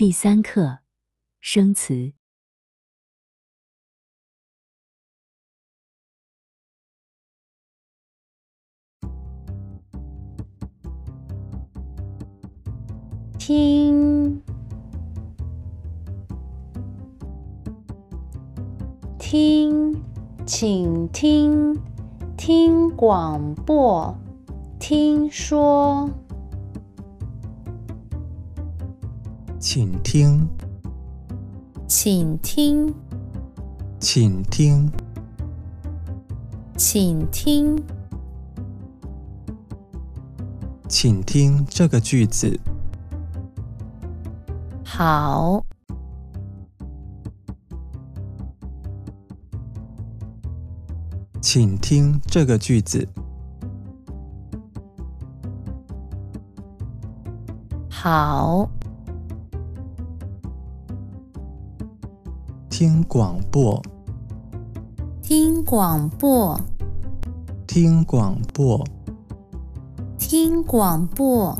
第三课生词。听，听，请听，听广播，听说。请听，请听，请听，请听，请听这个句子。好，请听这个句子。好，听广播，听广播，听广播。听广播。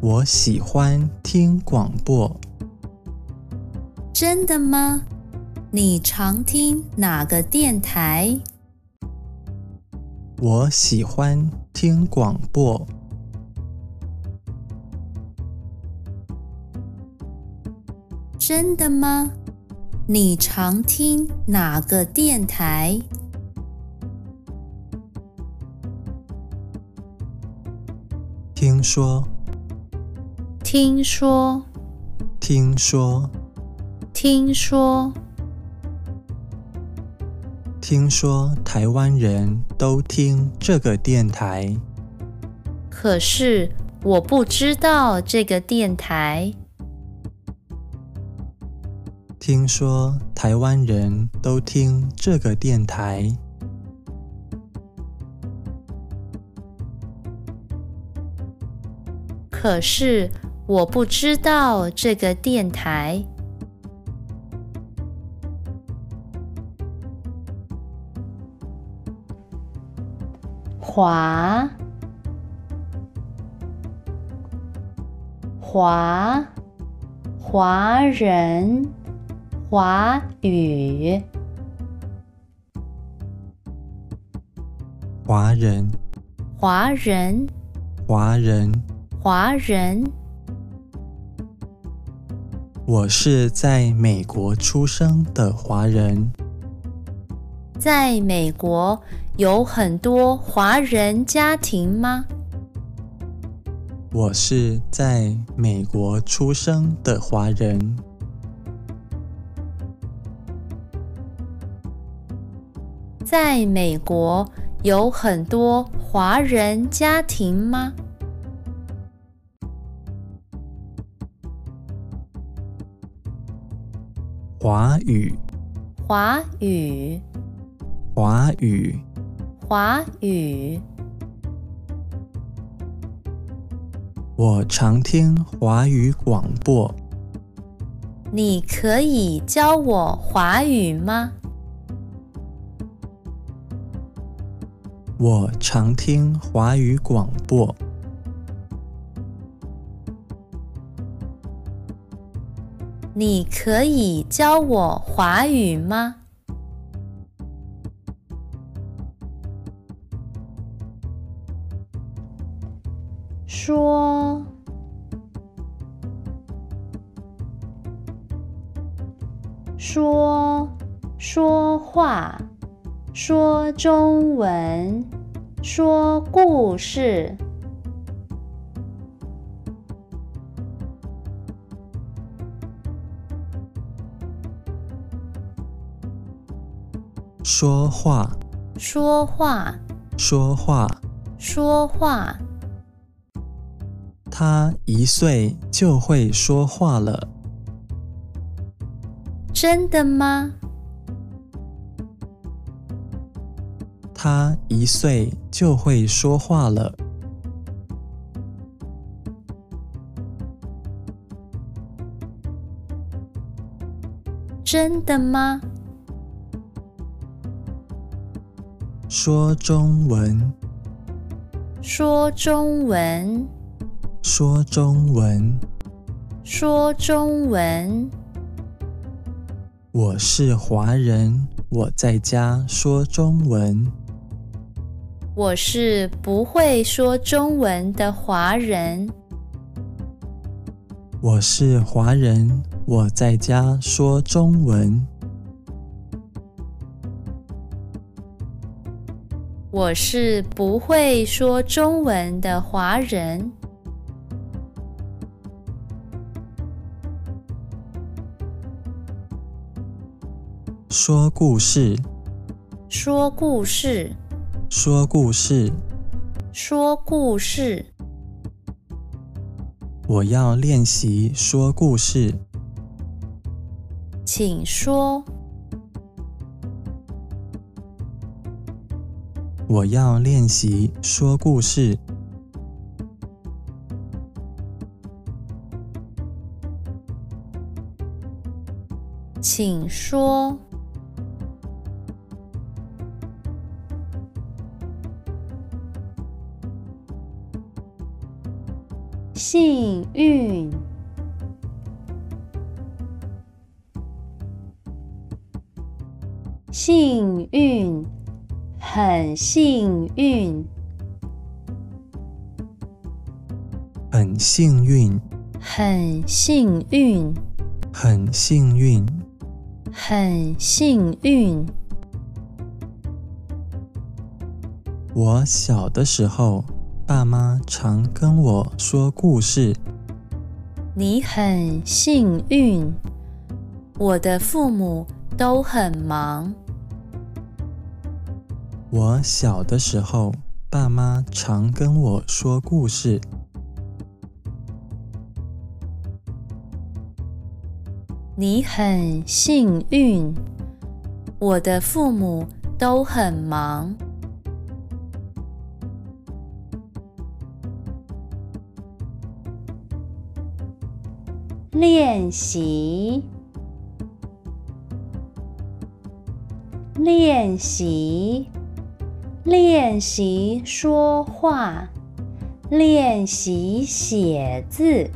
我喜欢听广播。真的吗？你常听哪个电台？我喜欢听广播。真的吗？你常听哪个电台？听说，听说，听说，听说，听说台湾人都听这个电台。可是我不知道这个电台。听说台湾人都听这个电台。可是我不知道这个电台。华，华，华人，华语，华人，华人，华人。华人，我是在美国出生的华人。在美国有很多华人家庭吗？我是在美国出生的华人。在美国有很多华人家庭吗？华语，华语，华语，华语。我常听华语广播。你可以教我华语吗？我常听华语广播。你可以教我华语吗？说，说，说话，说中文，说故事。说话，说话，说话，说话。他一岁就会说话了。真的吗？他一岁就会说话了。真的吗？说中文，说中文，说中文，说中文。我是华人，我在家说中文。我是不会说中文的华人。我是华人，我在家说中文。我是不会说中文的华人。说故事，说故事，说故事。说故事。我要练习说故事，请说。我要练习说故事，请说。幸运，幸运，很幸运，很幸运，很幸运，很幸运。很幸运。我小的时候，爸妈常跟我说故事。你很幸运，我的父母都很忙。我小的时候，爸妈常跟我说故事。你很幸运，我的父母都很忙。练习，练习，练习说话，练习写字，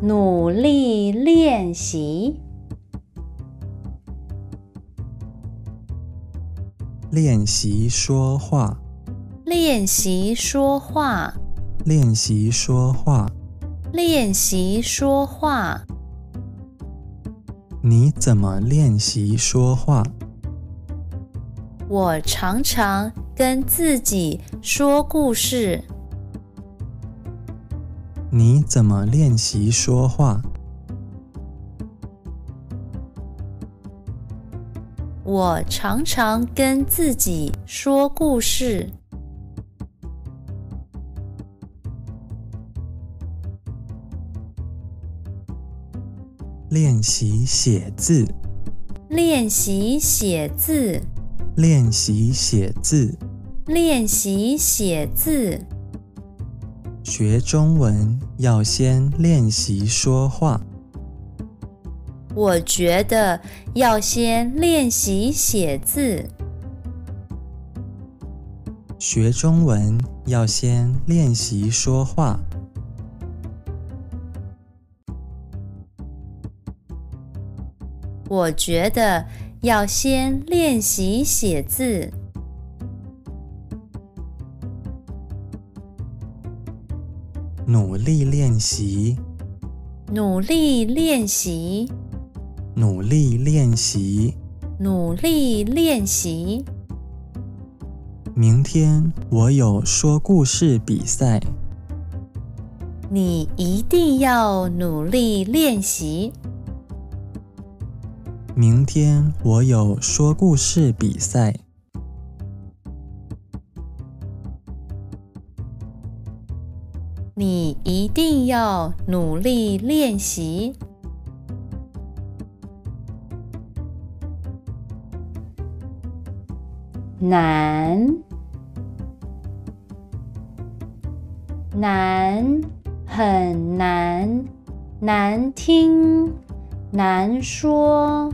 努力练习，练习说话，练习说话，练习说话。练习说话。你怎么练习说话？我常常跟自己说故事。你怎么练习说话？我常常跟自己说故事。练习写字，练习写字，练习写字，练习写字。学中文要先练习说话。我觉得要先练习写字。学中文要先练习说话。我觉得要先练习写字。努力练习，努力练习，努力练习，努力练习。明天我有说故事比赛，你一定要努力练习。明天我有说故事比赛，你一定要努力练习。难，难，很难，难听，难说。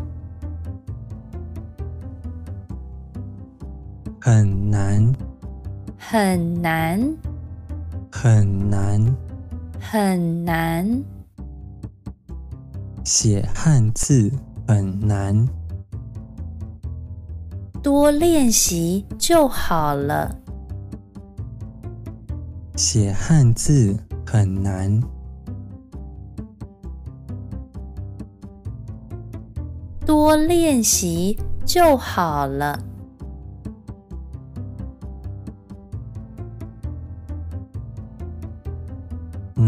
很难，很难，很难，很难。写汉字很难，多练习就好了。写汉字很难，多练习就好了。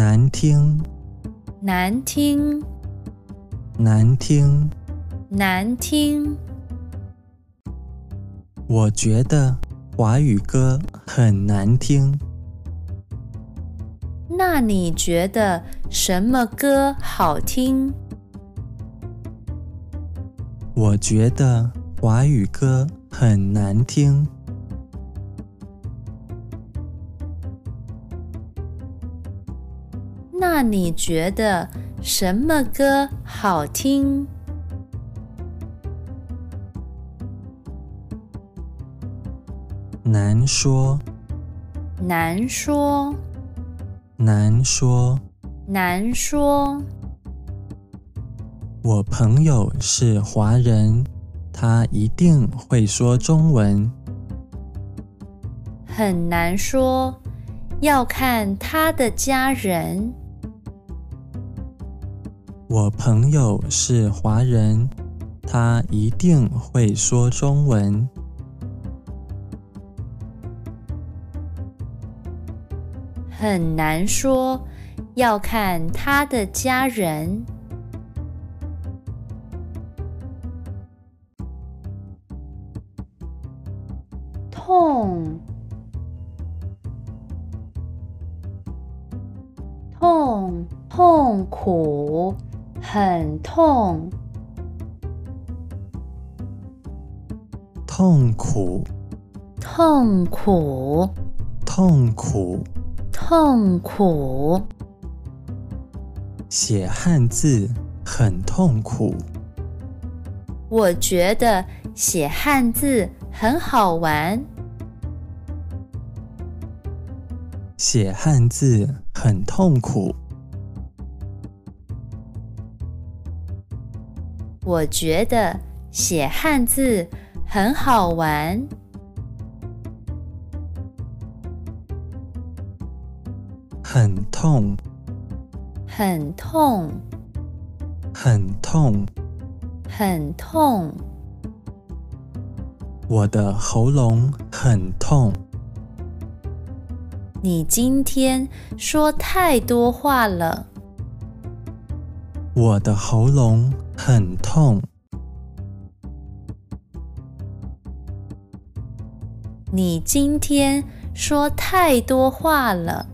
难听，难听，难听。难听。我觉得华语歌很难听。那你觉得什么歌好听？我觉得华语歌很难听。那你觉得什么歌好听？难说，难说，难说。难说。我朋友是华人，他一定会说中文。很难说，要看他的家人。我朋友是华人，他一定会说中文。很难说，要看他的家人。痛，痛，痛苦，很痛，痛苦，痛苦，痛苦。痛苦。写汉字很痛苦。我觉得写汉字很好玩。写汉字很痛苦。我觉得写汉字很好玩。很痛，很痛，很痛。很痛。我的喉咙很痛。你今天说太多话了。我的喉咙很痛。你今天说太多话了。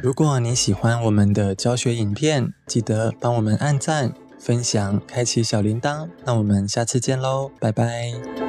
如果你喜欢我们的教学影片，记得帮我们按赞、分享、开启小铃铛。那我们下次见喽，拜拜。